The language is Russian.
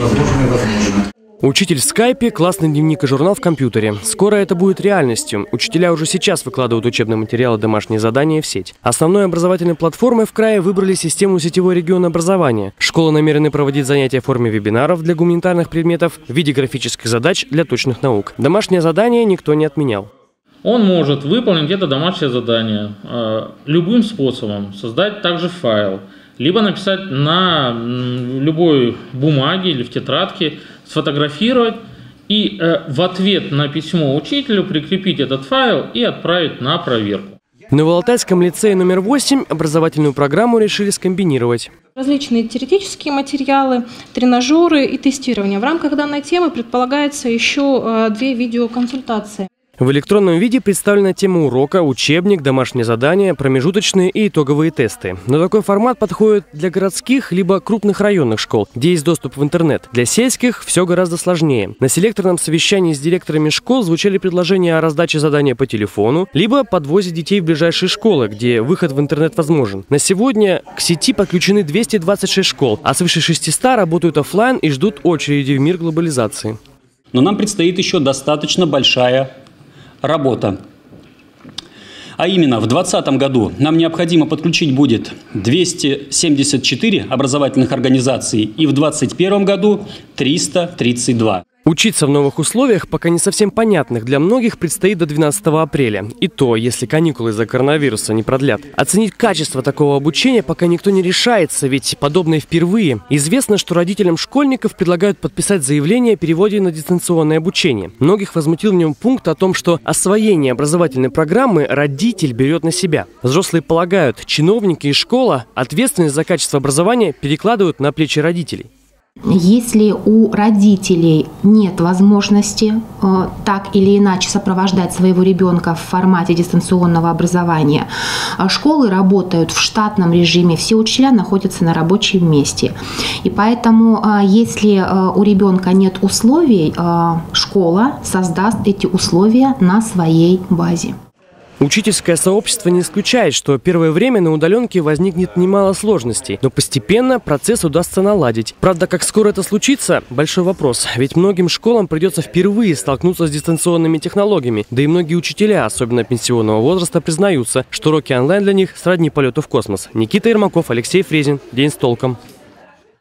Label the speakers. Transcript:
Speaker 1: невозможное возможно.
Speaker 2: Учитель в скайпе, классный дневник и журнал в компьютере. Скоро это будет реальностью. Учителя уже сейчас выкладывают учебные материалы, домашние задания в сеть. Основной образовательной платформой в крае выбрали систему сетевой региона образования. Школы намерены проводить занятия в форме вебинаров для гуманитарных предметов в виде графических задач для точных наук. Домашнее задание никто не отменял.
Speaker 3: Он может выполнить это домашнее задание э, любым способом, создать также файл, либо написать на любой бумаге или в тетрадке сфотографировать и э, в ответ на письмо учителю прикрепить этот файл и отправить на проверку.
Speaker 2: В Новоалтайском лицее номер 8 образовательную программу решили скомбинировать.
Speaker 4: Различные теоретические материалы, тренажеры и тестирование. В рамках данной темы предполагается еще э, две видеоконсультации.
Speaker 2: В электронном виде представлена тема урока, учебник, домашние задания, промежуточные и итоговые тесты. Но такой формат подходит для городских либо крупных районных школ, где есть доступ в интернет. Для сельских все гораздо сложнее. На селекторном совещании с директорами школ звучали предложения о раздаче задания по телефону, либо подвозе детей в ближайшие школы, где выход в интернет возможен. На сегодня к сети подключены 226 школ, а свыше 600 работают офлайн и ждут очереди в мир глобализации.
Speaker 5: Но нам предстоит еще достаточно большая работа. А именно, в 2020 году нам необходимо подключить будет 274 образовательных организаций и в 2021 году 332.
Speaker 2: Учиться в новых условиях, пока не совсем понятных для многих, предстоит до 12 апреля. И то, если каникулы из-за коронавируса не продлят. Оценить качество такого обучения пока никто не решается, ведь подобное впервые. Известно, что родителям школьников предлагают подписать заявление о переводе на дистанционное обучение. Многих возмутил в нем пункт о том, что освоение образовательной программы родитель берет на себя. Взрослые полагают, чиновники и школа ответственность за качество образования перекладывают на плечи родителей.
Speaker 6: Если у родителей нет возможности э, так или иначе сопровождать своего ребенка в формате дистанционного образования, э, школы работают в штатном режиме, все учителя находятся на рабочем месте. И поэтому, э, если э, у ребенка нет условий, э, школа создаст эти условия на своей базе.
Speaker 2: Учительское сообщество не исключает, что первое время на удаленке возникнет немало сложностей, но постепенно процесс удастся наладить. Правда, как скоро это случится – большой вопрос, ведь многим школам придется впервые столкнуться с дистанционными технологиями, да и многие учителя, особенно пенсионного возраста, признаются, что уроки онлайн для них сродни полету в космос. Никита Ермаков, Алексей Фрезин. День с толком.